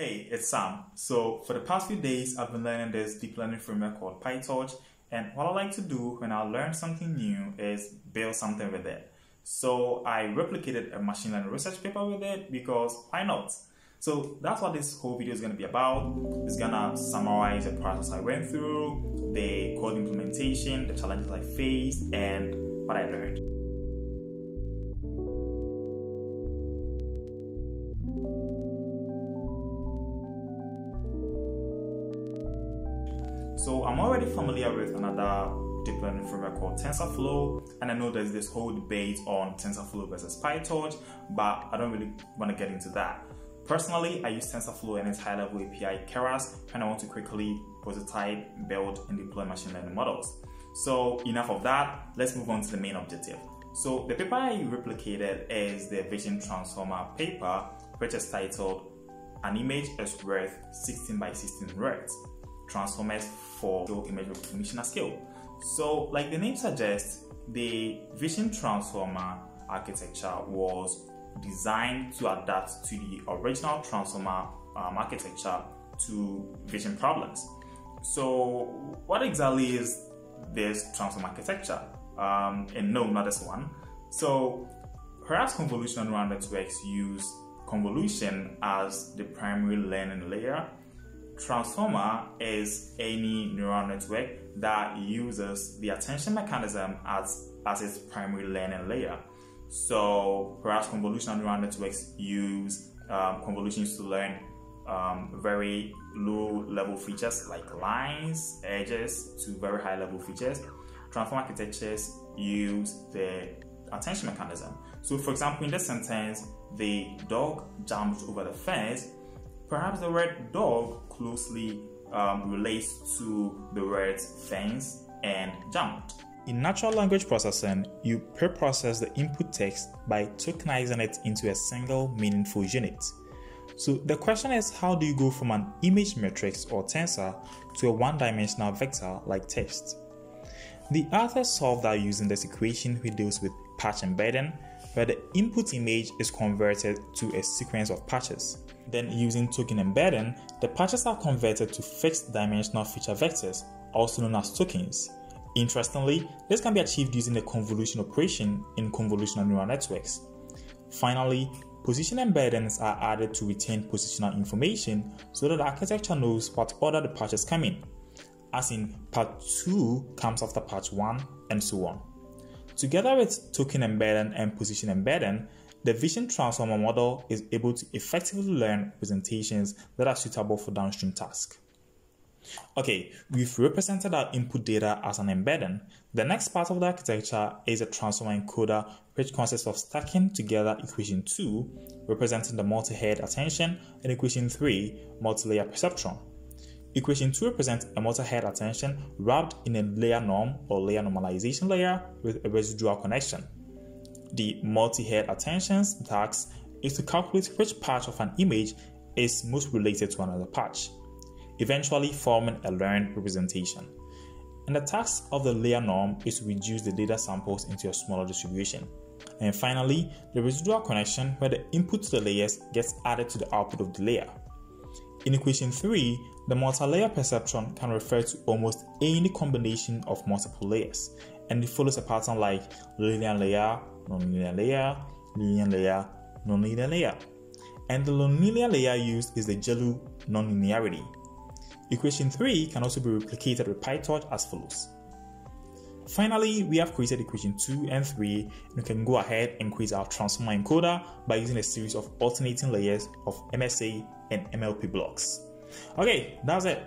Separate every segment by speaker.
Speaker 1: Hey, it's Sam. So for the past few days, I've been learning this deep learning framework called PyTorch. And what I like to do when I learn something new is build something with it. So I replicated a machine learning research paper with it because why not? So that's what this whole video is going to be about. It's going to summarize the process I went through, the code implementation, the challenges I faced, and what I learned. So I'm already familiar with another deep learning framework called TensorFlow, and I know there's this whole debate on TensorFlow versus PyTorch, but I don't really want to get into that. Personally, I use TensorFlow and its high-level API Keras and I want to quickly prototype, build, and deploy machine learning models. So enough of that, let's move on to the main objective. So the paper I replicated is the Vision Transformer paper, which is titled An Image is Worth 16 by 16 Words transformers for image recognition scale. So, like the name suggests, the Vision Transformer architecture was designed to adapt to the original Transformer um, architecture to vision problems. So, what exactly is this Transformer architecture? Um, and no, not this one. So, perhaps convolutional neural networks use convolution as the primary learning layer Transformer is any neural network that uses the attention mechanism as, as its primary learning layer. So perhaps convolutional neural networks use um, convolutions to learn um, very low level features like lines, edges to very high level features. Transformer architectures use the attention mechanism. So for example, in this sentence, the dog jumped over the fence Perhaps the word dog closely um, relates to the words fence and jumped. In natural language processing, you pre-process the input text by tokenizing it into a single meaningful unit. So the question is how do you go from an image matrix or tensor to a one-dimensional vector like text? The author solved that using this equation which deals with patch embedding, where the input image is converted to a sequence of patches. Then using token embedding, the patches are converted to fixed dimensional feature vectors, also known as tokens. Interestingly, this can be achieved using the convolution operation in convolutional neural networks. Finally, position embeddings are added to retain positional information so that the architecture knows what order the patches come in, as in part 2 comes after part 1 and so on. Together with token embedding and position embedding, the Vision Transformer model is able to effectively learn representations that are suitable for downstream tasks. Okay, we've represented our input data as an embedding. The next part of the architecture is a transformer encoder, which consists of stacking together equation 2, representing the multi-head attention, and equation 3, multi-layer perceptron. Equation 2 represents a multi-head attention wrapped in a layer norm or layer normalization layer with a residual connection. The multi-head attentions task is to calculate which patch of an image is most related to another patch, eventually forming a learned representation. And the task of the layer norm is to reduce the data samples into a smaller distribution. And finally, the residual connection where the input to the layers gets added to the output of the layer. In equation 3, the multi-layer perceptron can refer to almost any combination of multiple layers, and it follows a pattern like linear layer, nonlinear layer, linear layer, nonlinear layer. And the nonlinear layer used is the Gelu nonlinearity. Equation 3 can also be replicated with PyTorch as follows. Finally, we have created equation 2 and 3 and we can go ahead and create our transformer encoder by using a series of alternating layers of MSA and MLP blocks. Okay, that's it.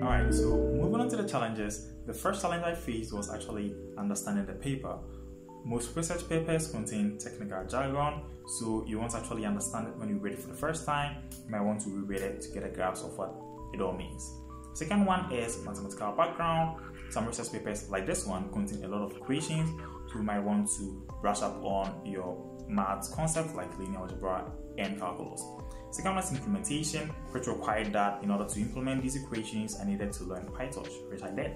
Speaker 1: Alright, so moving on to the challenges, the first challenge I faced was actually understanding the paper. Most research papers contain technical jargon, so you won't actually understand it when you read it for the first time. You might want to reread it to get a grasp of what it all means. Second one is mathematical background. Some research papers like this one contain a lot of equations, so you might want to brush up on your maths concepts like linear algebra and calculus. Second one is implementation, which required that in order to implement these equations, I needed to learn PyTorch, which I did.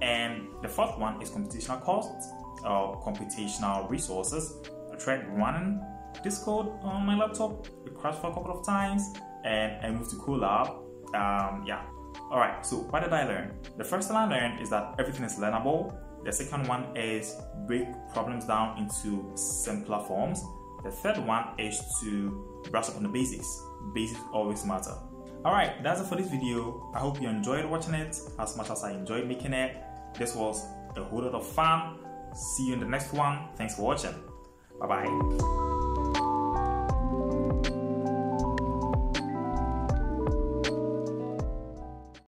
Speaker 1: And the fourth one is computational costs or computational resources. I tried running this code on my laptop. It crashed for a couple of times and I moved to Colab. Um, yeah. Alright, so what did I learn? The first thing I learned is that everything is learnable. The second one is break problems down into simpler forms. The third one is to brush up on the basics. Basics always matter. Alright, that's it for this video. I hope you enjoyed watching it as much as I enjoyed making it. This was a whole lot of fun. See you in the next one. Thanks for watching. Bye bye.